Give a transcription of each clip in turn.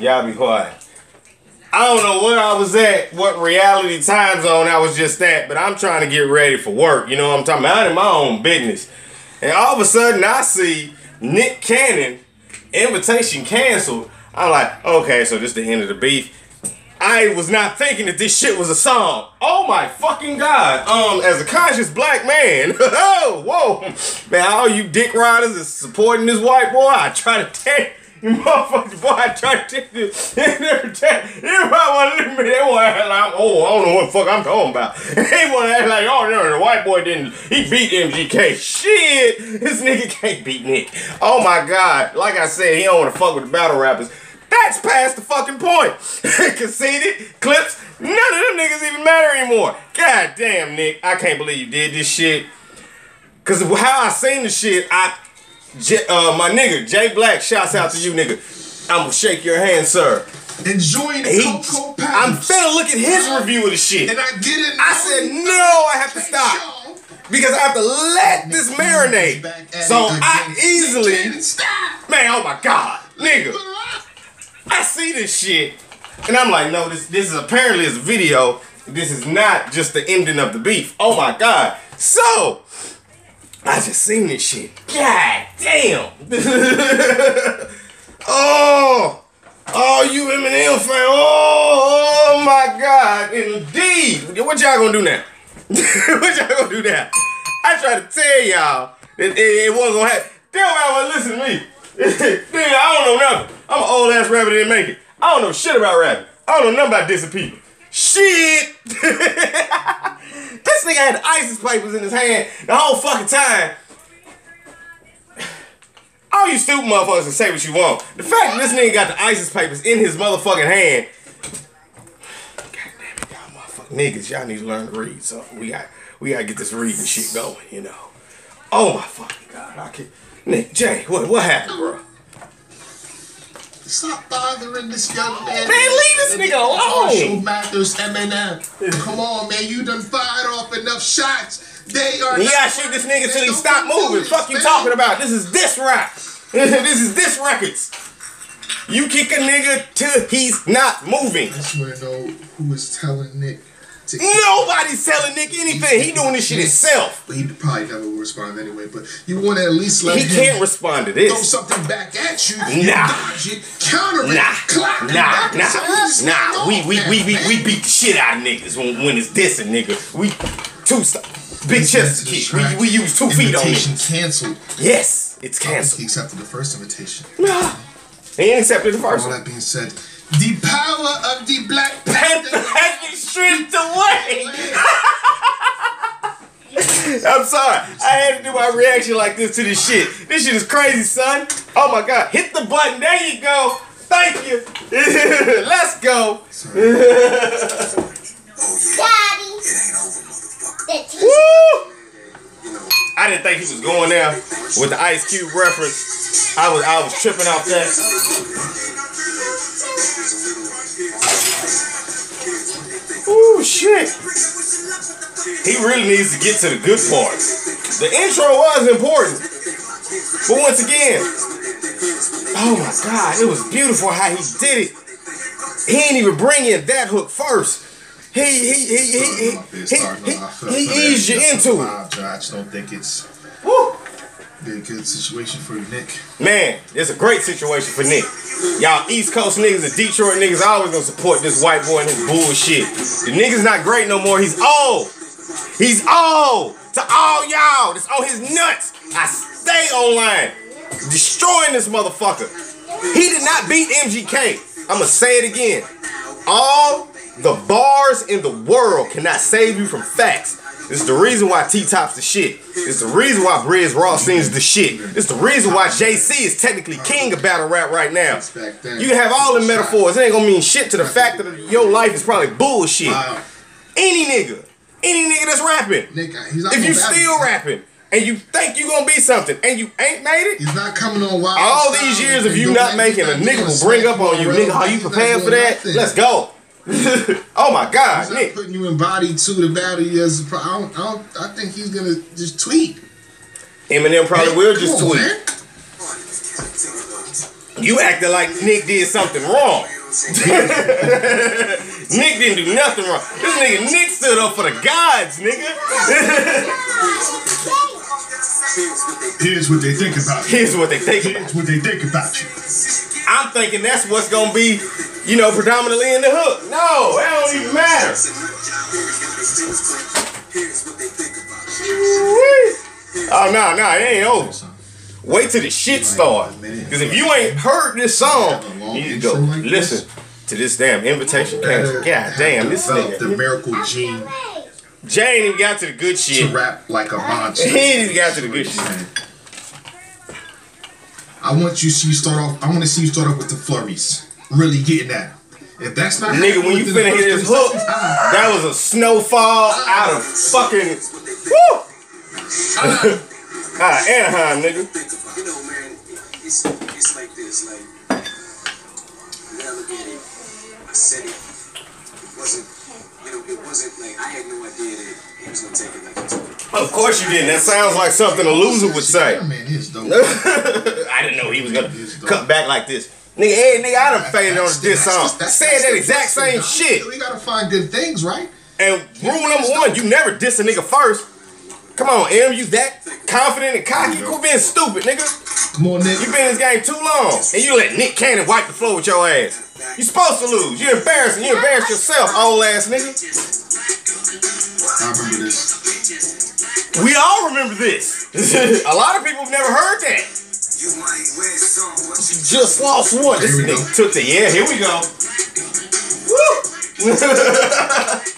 Y'all be quiet. I don't know where I was at, what reality time zone I was just at, but I'm trying to get ready for work. You know what I'm talking about? In my own business. And all of a sudden I see Nick Cannon, invitation canceled. I'm like, okay, so this the end of the beef. I was not thinking that this shit was a song. Oh my fucking god. Um, as a conscious black man, oh, whoa. Man, all you dick riders is supporting this white boy. I try to tell motherfuckers, boy, I try to you. Every everybody want to look at me, they want to act like oh, I don't know what the fuck I'm talking about. They want to act like, oh, no, the white boy didn't, he beat MGK. Shit, this nigga can't beat Nick. Oh my god. Like I said, he don't want to fuck with the battle rappers. That's past the fucking point. Conceded, clips, none of them niggas even matter anymore. God damn, Nick, I can't believe you did this shit. Cause how I seen the shit, I, J- uh, my nigga Jay Black, shouts out to you, nigga. I'm gonna shake your hand, sir. Enjoying the He- Cocoa I'm finna look at his review of the shit. And I get it. I said no, I have to stop because I have to let this marinate. So I easily, man, oh my god, nigga. I see this shit, and I'm like, no, this this is apparently is a video. This is not just the ending of the beef. Oh my god. So I just seen this shit. God damn. oh. Oh, you Eminem fan. Oh, oh my God. Indeed. What y'all gonna do now? what y'all gonna do now? I try to tell y'all that it, it wasn't gonna happen. Tell y'all listen to me. Nigga, I don't know nothing. I'm an old ass rapper that didn't make it. I don't know shit about rapping. I don't know nothing about dissing. Shit! this nigga had ISIS papers in his hand the whole fucking time. All you stupid motherfuckers can say what you want. The fact that this nigga got the ISIS papers in his motherfucking hand. God damn it, y'all motherfucking niggas, y'all need to learn to read. So we got we gotta get this reading shit going, you know. Oh my fucking god, I can't. Nick, Jay, what what happened, bro? Stop bothering this young man. Man, leave this nigga alone. Marshall Mathers, Eminem. Come on, man. You done fired off enough shots. They are. You gotta shoot this nigga till he stop moving. Fuck you man. talking about? This is this rap. This is this records. You kick a nigga till he's not moving. I just want to know who is telling Nick to. Nobody's telling Nick anything. He doing this shit himself. But he probably never will respond anyway. But you want to at least let He him can't respond to throw something back at you. Nah. Dodge it, counter it, Nah, clock nah, back and say, nah, "What's nah. going We we we we, man?" we beat the shit out of niggas when when it's dissing, nigga. We two stop. Big chest kick. We, we use two feet on Invitation it. canceled. Yes, it's canceled. He accepted the first invitation. Nah, he ain't accepted the first All that being said, the power of the Black Panther Panther. has been stripped away. I'm sorry. I had to do my reaction like this to this shit. This shit is crazy, son. Oh my god. Hit the button. There you go. Thank you. Let's go. Daddy. The Woo! I didn't think he was going there with the Ice Cube reference. I was I was tripping off that. Ooh shit. He really needs to get to the good part. The intro was important. But once again, oh my god, it was beautiful how he did it. He didn't even bring in that hook first. He he he he he, he, he, he eased you into it. I just don't think it's. A good situation for Nick. Man, it's a great situation for Nick. Y'all East Coast niggas and Detroit niggas always gonna support this white boy and his bullshit. The nigga's not great no more. He's old. He's old. To all y'all that's on his nuts, I stay online. Destroying this motherfucker. He did not beat MGK. I'ma say it again. All the bars in the world cannot save you from facts. This is the reason why T Top's the shit. It's the reason why Briz Ross sings the shit. It's the reason why JC is technically king of battle rap right now. You can have all the metaphors. It ain't gonna mean shit to the fact that your life is probably bullshit. Any nigga, any nigga that's rapping. Not If you still rapping and you think you gonna be something and you ain't made it, He's not coming on wild. all these years of you don't making, a nigga will bring up on you. Nigga, are you prepared for that? Let's go. oh my God, He's not Nick. putting you in body to the battle. He has. a pro- I don't. I don't. I think he's gonna just tweet. Eminem probably Hey, will come just on, tweet. man. You acting like Nick did something wrong. Nick didn't do nothing wrong. This nigga Nick stood up for the gods, nigga. Here's what they think about you. Here's what they think about. Here's what they think about you. I'm thinking that's what's gonna be, you know, predominantly in the hook. Matter. Oh no, no, it ain't over. Wait till the shit starts. Because if you ain't heard this song, you need to go listen to this damn invitation cancer. God damn, this Develop the nigga. miracle gene Jay ain't even got to the good to shit. rap like a monster. He even got to the good shit. I want you to see you start off. I want to see you start off with the flurries. Really getting at 'em. If that's not Nigga, when you within the finna hit first this hook, seconds, ah, that was a snowfall out of fucking woo! out of Anaheim, nigga. You know, man, it's, it's like this. Like, when I look at it, I said it. It wasn't, you know, it wasn't like I had no idea that he was gonna take it like he took it. Of course you didn't. That sounds like something a loser would say. That man is dope. I didn't know he was gonna cut back like this. Nigga, hey, nigga, I done faded on this song. Saying that exact same shit. We gotta find good things, right? And rule number one, you never diss a nigga first. Come on, M, you that confident and cocky? Quit being stupid, nigga. Come on, Nick. You been in this game too long. And you let Nick Cannon wipe the floor with your ass. You supposed to lose. You embarrassing. You embarrassed yourself, old ass nigga. I remember this. We all remember this. a lot of people have never heard that. You might win some, but you Just lost one. This nigga took the yeah. Here we go.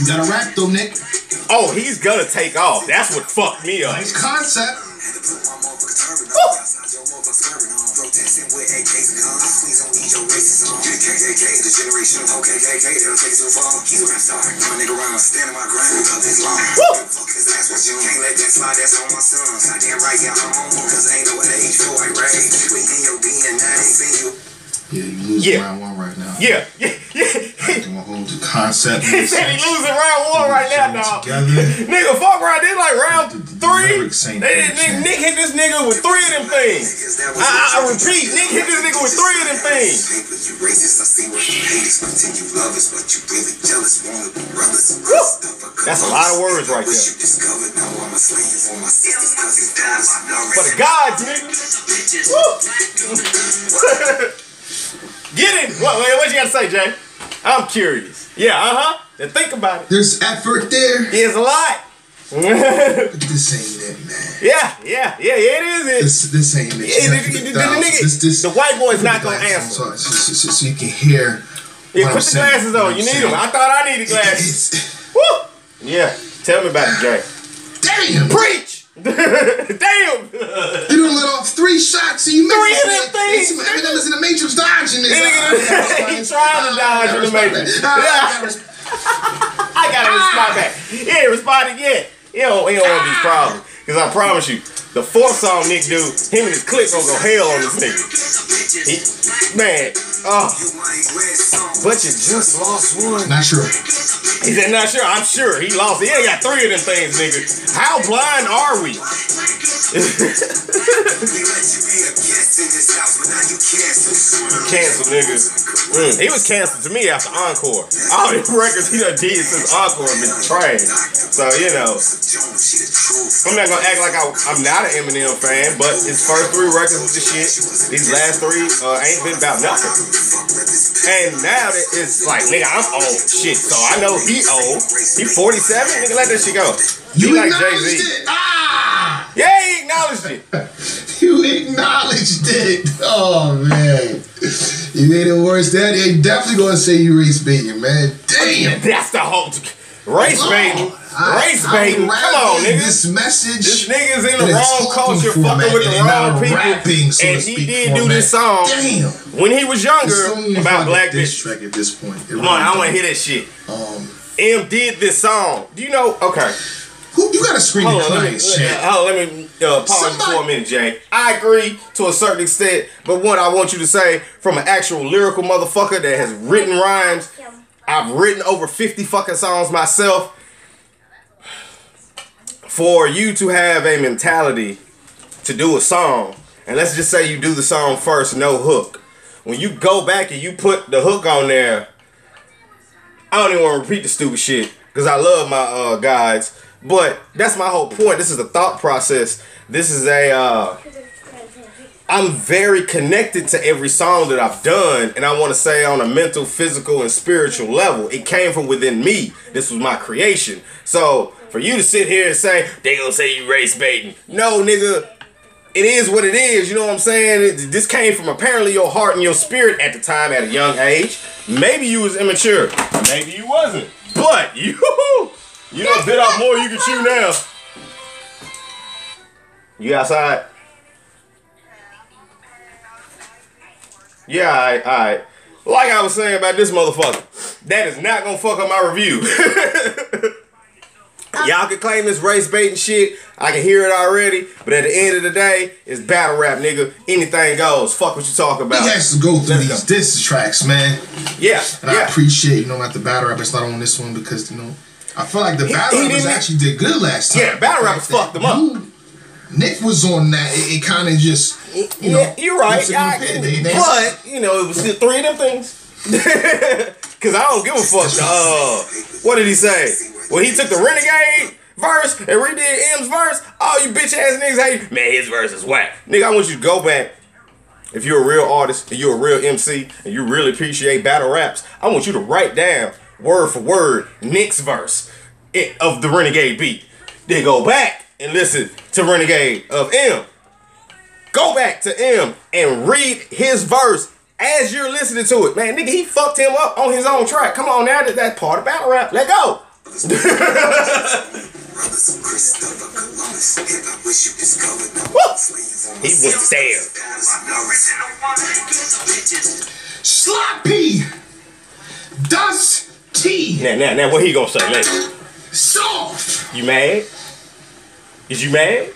You gotta rap though, Nick. Oh, he's gonna take off. That's what fucked me up. Nice concept. Turban on. Protesting with AKs and guns. Please don't eat your racism. KKK, the generation of KKK, they'll take it too far. He's a rap star. I'm a nigga around, standing my ground. Cause it's long. Fuck his ass was young. Can't let that slide, that's on my son. Goddamn right, yeah, I'm on. Cause ain't no age for white race. We in your DNA. See you. Yeah, you losing Yeah. round one right now. Yeah, yeah, yeah. Doing a whole concept. He said he losing round one right now, dog. Nigga, fuck around. They like round three. lyrics They, good, Nick. Nick hit this nigga with three of them things. Cause that was I, I, I repeat, Nick hit this nigga with three of them things. You racist, I see what you hate is pretend you love us, but you really jealous, wanna be brothers. That's a lot of words right there. you discovered, now I'm a slave for my sisters, cause it's dollars. For the gods, nigga. Woo. Get it. What, wait, what you gotta say, Jay? I'm curious. Yeah, uh huh. Then think about it. There's effort there. It's a lot. yeah, This ain't it, man. yeah, yeah, yeah, it is. It. This this ain't it. Yeah, the, to the- the- the nigga, This- this- the white boy's not gonna glasses answer. So, so, so, so you can hear. Yeah, put I'm the saying. glasses on. You need saying. them. I thought I needed glasses. Woo! Yeah. Tell me about it, Jay. damn! Preach! Damn! You done let off three shots and you Three missed of them things, It's- Eminem is in the Matrix dodging this. Nigga, he trying to dodge in the Matrix. I gotta respond back. He ain't responded yet. He don't, he don't want these problems. Cause I promise you, the fourth song Nick do, him and his clique gonna go hell on this nigga. He, man, oh, but you just lost one. Not sure. He said, not sure. I'm sure he lost. He ain't got three of them things, nigga. How blind are we? Cancel, nigga. Mm, he was canceled to me after Encore. All these records he done did since Encore been trash. So, you know, I'm not gonna act like I, I'm not an Eminem fan, but his first three records was the shit. These last three uh, ain't been about nothing. And now that it's like, nigga, I'm old. Shit, so I know he old. He 47. Nigga, let that shit go. He You like Jay-Z. it. Ah! Yeah, he acknowledged it. You acknowledged it. Oh man. You made it worse. That they definitely gonna say you race baiting, man. Damn. That's the whole race baiting. Race baiting. Come on, nigga. This message. This nigga's in the wrong culture, format fucking with the wrong people. rapping, so and he did do this song Damn. when he was younger about black bitches. track at this point. It Come on, I want to hear that shit. Um, M did this song. Do you know? Okay. who you gotta screen Hold on, let me, shit. hold let me uh, pause Somebody- for a minute, Jay. I agree to a certain extent, but what I want you to say from an actual lyrical motherfucker that has written rhymes, I've written over 50 fucking songs myself. For you to have a mentality to do a song and let's just say you do the song first, no hook. When you go back and you put the hook on there, I don't even want to repeat the stupid shit because I love my uh, guides. But that's my whole point. This is a thought process. This is a. Uh, I'm very connected to every song that I've done, and I want to say on a mental, physical, and spiritual level, it came from within me. This was my creation. So for you to sit here and say they gonna say you race baiting, no, nigga, it is what it is. You know what I'm saying? It, this came from apparently your heart and your spirit at the time at a young age. Maybe you was immature, maybe you wasn't, but you you done bit off more you can chew now. You outside? Yeah, alright, alright. Like I was saying about this motherfucker, that is not gonna fuck up my review. Uh, Y'all can claim this race baiting shit. I can hear it already. But at the end of the day, it's battle rap, nigga. Anything goes. Fuck what you talk about. He about. has to go through Let's these go. diss tracks, man. Yeah, And I appreciate, you know, at the battle rap, it's not on this one because, you know, I feel like the battle he rappers actually did good last time. Yeah, battle The rappers fucked them up. you- Nick was on that. It, it kind of just, you know, yeah, you're right. puts it in I- They- they- but you know, it was three of them things. Cause I don't give a fuck. Uh, what did he say? When he took the renegade verse and redid M's verse, all you bitch ass niggas hey Man, his verse is whack. Nigga, I want you to go back. If you're a real artist and you're a real MC and you really appreciate battle raps, I want you to write down word for word Nick's verse of the Renegade beat. Then go back and listen to Renegade of M. Go back to M and read his verse as you're listening to it. Man, nigga, he fucked him up on his own track. Come on now, that, that's part of battle rap. Let go. Brothers, Christopher Columbus. Hip hop wish you discovered. No Woo! slaves on He the went there. sloppy, dusty, Now, now, now, what he gonna say later? soft, You mad? Is you mad?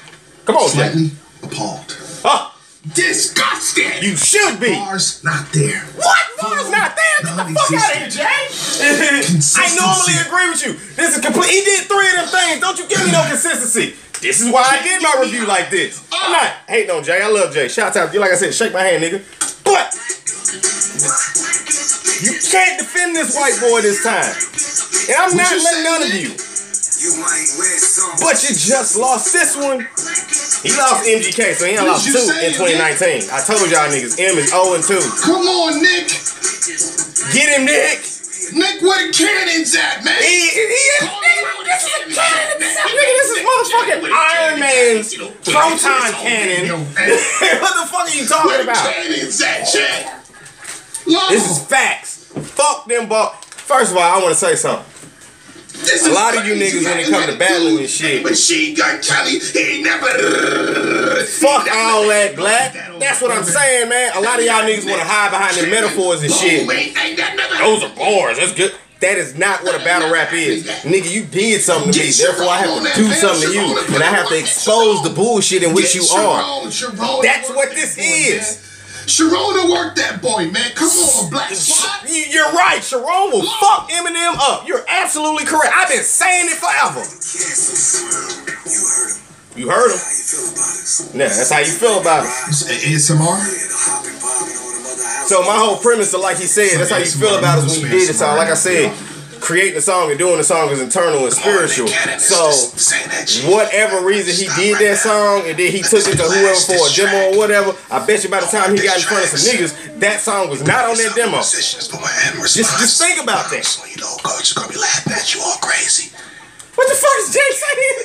Come on, Jay. slightly appalled, Huh? disgusting. You should be. Bars not there. What? Bar's not there. Get the fuck out of here, Jay. I normally agree with you. This is complete. He did three of them things. Don't you give me no consistency. This is why I did my review like this. I'm not hating on Jay. I love Jay. Shout out to you. Like I said, shake my hand, nigga. But you can't defend this white boy this time. And I'm not letting none of you. You might wear some. But you just lost this one. He lost MGK, so he ain't What lost two say, in 2019. I told y'all niggas, M is 0 and 2. Come on, Nick. Get him, Nick. Nick, where the cannons at, man? He, he is. Nigga, this is a cannon. Nigga, this is motherfucking Iron Man's proton cannon. what the fuck are you Where talking the about? cannons at, Chad? Lord, This is facts. Fuck them but First of all, I want to say something. This a lot of you niggas when it come to battling and shit. Machine Gun Kelly, he never. Fuck all that black. That's what I'm saying, man. A lot of y'all niggas want to hide behind the metaphors and shit. Boom, ain't, ain't that never Those are bars. That's good. That is not what a battle rap is. Nigga, you did something to me. Therefore, I have to do something to you. And I have to expose the bullshit in which you are. That's what this is. Sharona worked that boy, man. Come on, Black Spot. You- You're right. Sharon will fuck Eminem up. You're absolutely correct. I've been saying it forever. You heard him. You heard him. How you feel about it? Yeah, that's how you feel about it. ASMR. Yeah, the hopping, bobbing on the mother house. So my whole premise, of like he said, that's how you feel about it when you did it. So like I said, creating a song and doing the song is internal and spiritual. So whatever reason he did that song and then he took it to whoever for a demo or whatever, I bet you by the time he got in front of some niggas, that song was not on that demo. Just, just think about that. So you know, coach is gonna be laughing at you all crazy. What the fuck is Jay saying?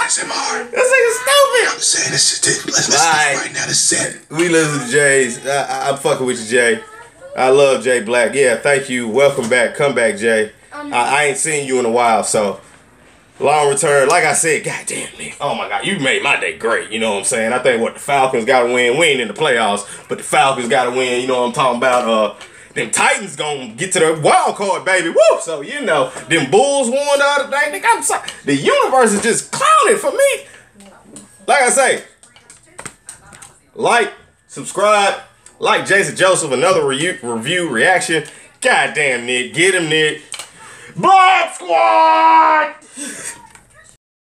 ASMR. This nigga's stupid. I'm saying this is. Let's listen right now. This is it. We listen to Jay's. I, I, I'm fucking with you, Jay. I love Jay Black. Yeah, thank you. Welcome back. Come back, Jay. I, I ain't seen you in a while, so long return. Like I said, goddamn me. Oh my god, you made my day great. You know what I'm saying? I think what the Falcons got to win. We ain't in the playoffs, but the Falcons got to win. You know what I'm talking about? Uh, them Titans gonna get to the wild card, baby. Woo! So you know, them Bulls won the other day. Nigga, I'm sorry. The universe is just clowning for me. Like I say, like, subscribe, like Jason Joseph, another re- review reaction. Goddamn, Nick. Get him, Nick. Black Squad!